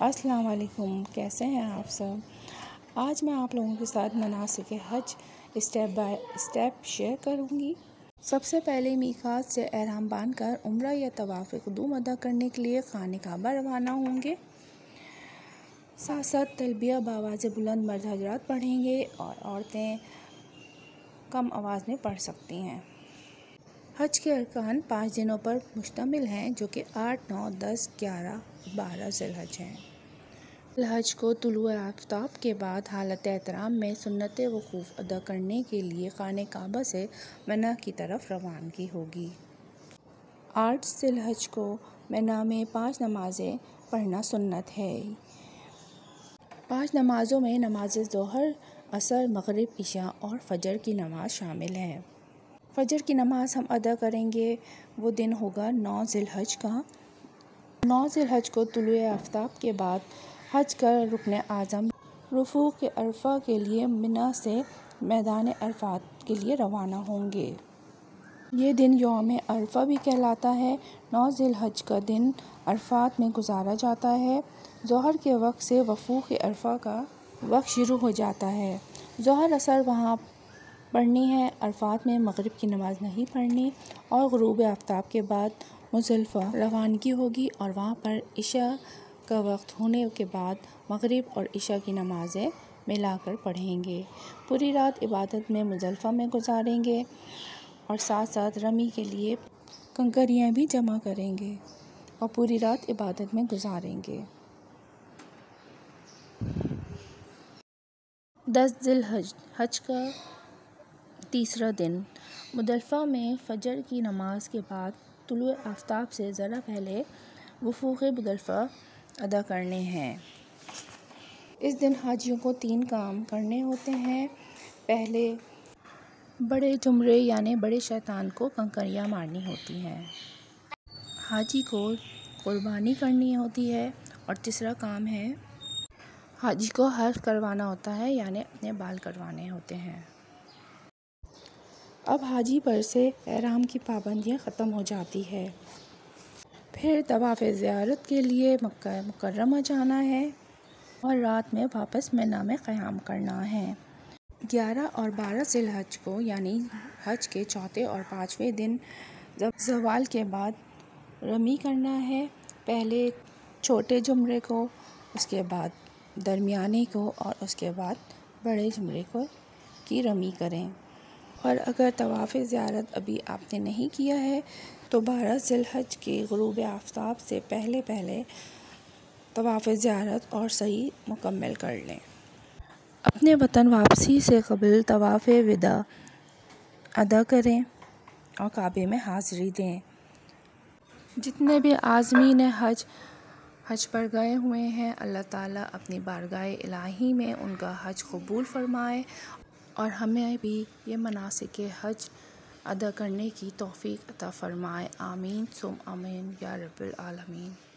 السلام علیکم، کیسے ہیں آپ سب؟ آج میں آپ لوگوں کے ساتھ مناسک حج اسٹیپ بائی اسٹیپ شیئر کروں گی۔ سب سے پہلے میقات سے احرام باندھ کر عمرہ یا طواف قدوم ادا کرنے کے لیے خانہ کعبہ روانہ ہوں گے۔ ساتھ ساتھ تلبیہ باواز بلند مرد حضرات پڑھیں گے اور عورتیں کم آواز میں پڑھ سکتی ہیں۔ حج کے ارکان پانچ دنوں پر مشتمل ہیں جو کہ آٹھ، نو، دس، گیارہ، بارہ ذی الحج ہیں۔ الحج کو طلوع آفتاب کے بعد حالت احترام میں سنت وقوف ادا کرنے کے لیے خانہ کعبہ سے منی کی طرف روانگی ہوگی۔ آٹھ ذی الحج کو منی میں پانچ نمازیں پڑھنا سنت ہے۔ پانچ نمازوں میں نماز ظہر، عصر، مغرب، عشاء اور فجر کی نماز شامل ہے فجر کی نماز ہم ادا کریں گے۔ وہ دن ہوگا نو ذی الحج کا۔ نو ذی الحج کو طلوع آفتاب کے بعد حج کا رکن اعظم رفوق عرفہ کے لیے منی سے میدان عرفات کے لیے روانہ ہوں گے۔ یہ دن یوم عرفہ بھی کہلاتا ہے۔ نو ذی الحج کا دن عرفات میں گزارا جاتا ہے۔ ظہر کے وقت سے وفوق عرفہ کا وقت شروع ہو جاتا ہے۔ ظہر عصر وہاں پڑھنی ہے عرفات میں مغرب کی نماز نہیں پڑھنی اور غروب آفتاب کے بعد مزدلفہ روانگی ہوگی اور وہاں پر عشاء کا وقت ہونے کے بعد مغرب اور عشاء کی نمازیں ملا کر پڑھیں گے۔ پوری رات عبادت میں مزدلفہ میں گزاریں گے اور ساتھ ساتھ رمی کے لیے کنکریاں بھی جمع کریں گے اور پوری رات عبادت میں گزاریں گے۔ دس ذی الحج، حج کا تیسرا دن۔ مزدلفہ میں فجر کی نماز کے بعد طلوع آفتاب سے ذرا پہلے وقوف مزدلفہ ادا کرنے ہیں۔ اس دن حاجیوں کو تین کام کرنے ہوتے ہیں۔ پہلے بڑے جمرے یعنی بڑے شیطان کو کنکریاں مارنی ہوتی ہیں۔ حاجی کو قربانی کرنی ہوتی ہے اور تیسرا کام ہے، حاجی کو حلق کروانا ہوتا ہے یعنی اپنے بال کٹوانے ہوتے ہیں۔ اب حاجی پر سے احرام کی پابندیاں ختم ہو جاتی ہے پھر طواف زیارت کے لیے مکہ مکرمہ جانا ہے اور رات میں واپس منی میں قیام کرنا ہے۔ گیارہ اور بارہ ذی الحج کو یعنی حج کے چوتھے اور پانچویں دن زوال کے بعد رمی کرنا ہے۔ پہلے چھوٹے جمرے کو، اس کے بعد درمیانے کو اور اس کے بعد بڑے جمرے کو کی رمی کریں۔ اور اگر طواف زیارت ابھی آپ نے نہیں کیا ہے، تو بارہ ذی الحج کے غروب آفتاب سے پہلے پہلے طواف زیارت اور سعی مکمل کر لیں۔ اپنے وطن واپسی سے قبل طواف وداع ادا کریں اور کعبے میں حاضری دیں۔ جتنے بھی عازمین حج حج پر گئے ہوئے ہیں، اللہ تعالیٰ اپنی بارگاہ الہی میں ان کا حج قبول فرمائے۔ اور ہمیں بھی یہ مناسک حج ادا کرنے کی توفیق عطا فرمائے۔ آمین۔ ثم آمین۔ یا رب العالمین۔